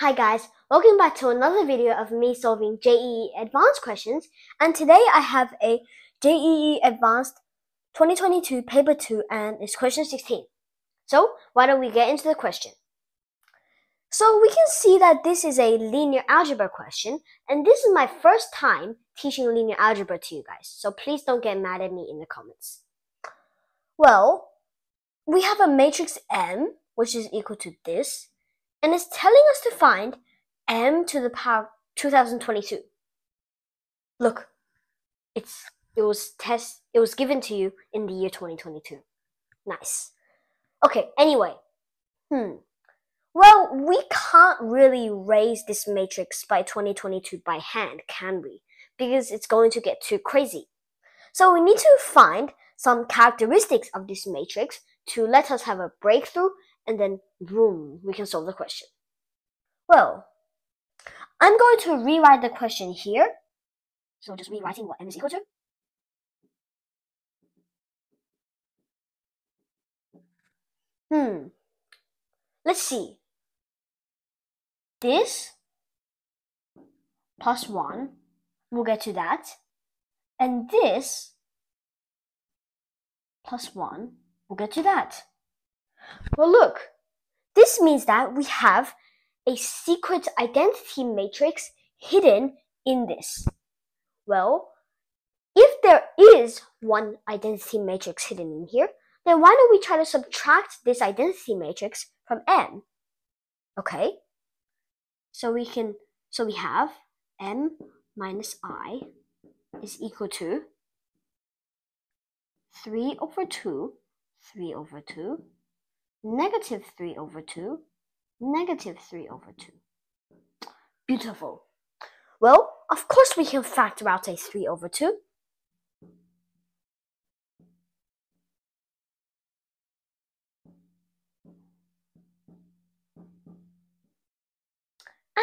Hi guys, welcome back to another video of me solving JEE Advanced questions and today I have a JEE Advanced 2022 paper 2 and it's question 16. So why don't we get into the question. So we can see that this is a linear algebra question and this is my first time teaching linear algebra to you guys so please don't get mad at me in the comments. Well, we have a matrix M which is equal to this and it's telling us to find m to the power 2022. Look, it's it was test it was given to you in the year 2022. Nice. Okay, anyway. Hmm. Well, we can't really raise this matrix by 2022 by hand, can we? Because it's going to get too crazy. So we need to find some characteristics of this matrix to let us have a breakthrough and then boom, we can solve the question. Well, I'm going to rewrite the question here. So just rewriting what m is equal to. Hmm. Let's see. This plus 1, we'll get to that. And this plus 1, we'll get to that. Well, look, this means that we have a secret identity matrix hidden in this. Well, if there is one identity matrix hidden in here, then why don't we try to subtract this identity matrix from M? Okay, so we can, so we have M minus I is equal to 3 over 2, 3 over 2, negative 3 over 2, negative 3 over 2. Beautiful. Well, of course we can factor out a 3 over 2.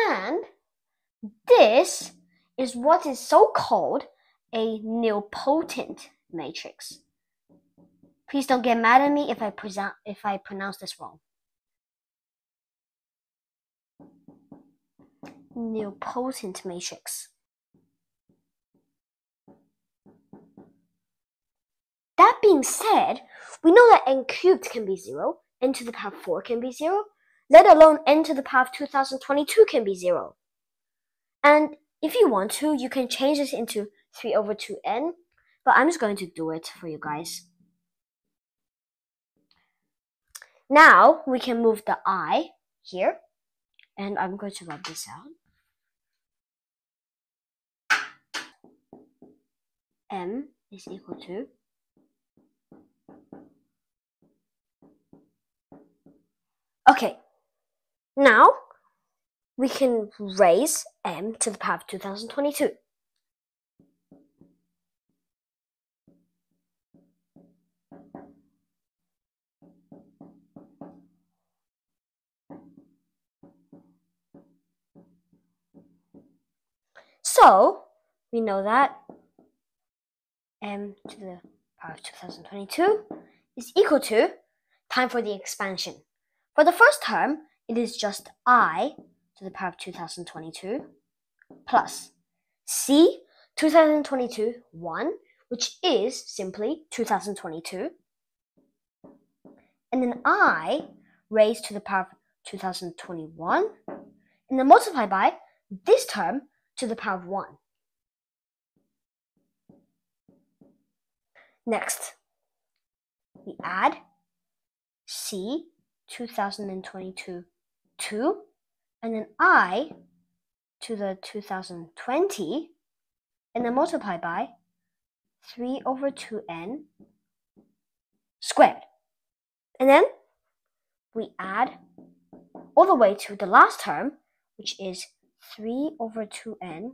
And this is what is so called a nilpotent matrix. Please don't get mad at me if I present if I pronounce this wrong. Nilpotent matrix. That being said, we know that n cubed can be 0, n to the power 4 can be 0, let alone n to the power of 2022 can be 0. And if you want to, you can change this into 3 over 2n, but I'm just going to do it for you guys. Now we can move the I here, and I'm going to rub this out. M is equal to Okay, now we can raise m to the power of 2022. So we know that m to the power of 2022 is equal to time for the expansion. For the first term, it is just i to the power of 2022 plus c 2022 1, which is simply 2022, and then i raised to the power of 2021, and then multiply by this term to the power of 1. Next, we add C 2022 2 and then I to the 2020 and then multiply by 3 over 2n squared. And then we add all the way to the last term, which is 3 over 2n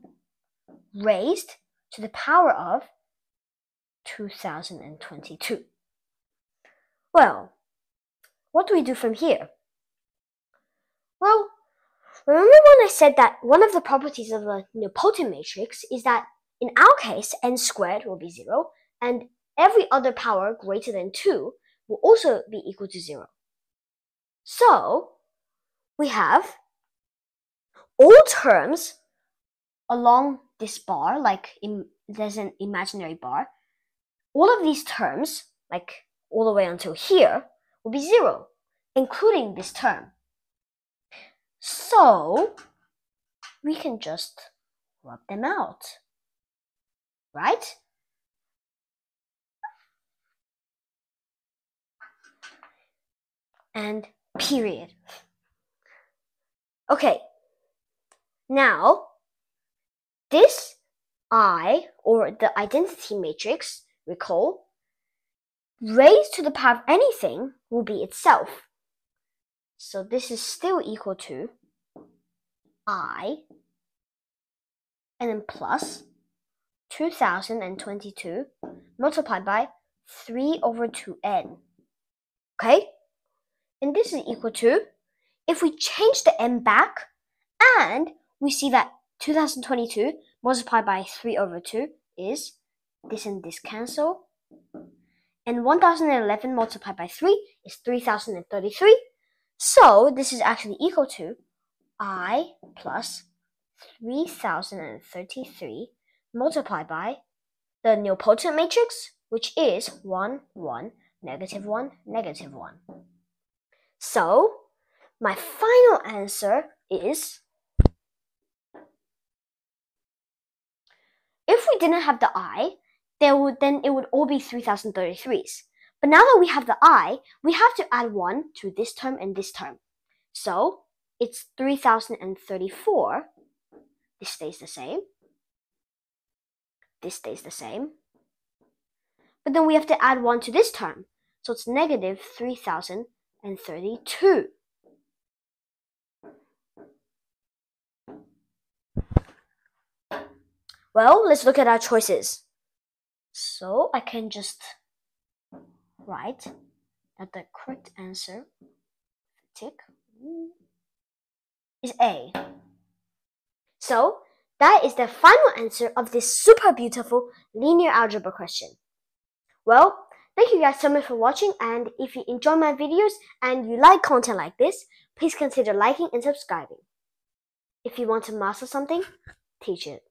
raised to the power of 2022. Well, what do we do from here? Well, remember when I said that one of the properties of the nilpotent matrix is that in our case, n squared will be 0, and every other power greater than 2 will also be equal to 0. So, we have all terms along this bar, like in, there's an imaginary bar, all of these terms, like all the way until here, will be zero, including this term. So we can just rub them out, right? And period. Okay, now this I, or the identity matrix, recall, raised to the power of anything will be itself. So this is still equal to I and then plus 2022 multiplied by 3 over 2n. Okay? And this is equal to, if we change the n back, and we see that 2022 multiplied by 3 over 2 is this and this cancel. And 1011 multiplied by 3 is 3033. So this is actually equal to i plus 3033 multiplied by the nilpotent matrix, which is 1, 1, negative 1, negative 1. So my final answer is If we didn't have the i, there would then it would all be 3033s. But now that we have the i, we have to add 1 to this term and this term. So it's 3034. This stays the same. This stays the same. But then we have to add 1 to this term. So it's negative 3032. Well, let's look at our choices. So I can just write that the correct answer, tick, is A. So that is the final answer of this super beautiful linear algebra question. Well, thank you guys so much for watching and if you enjoy my videos and you like content like this, please consider liking and subscribing. If you want to master something, teach it.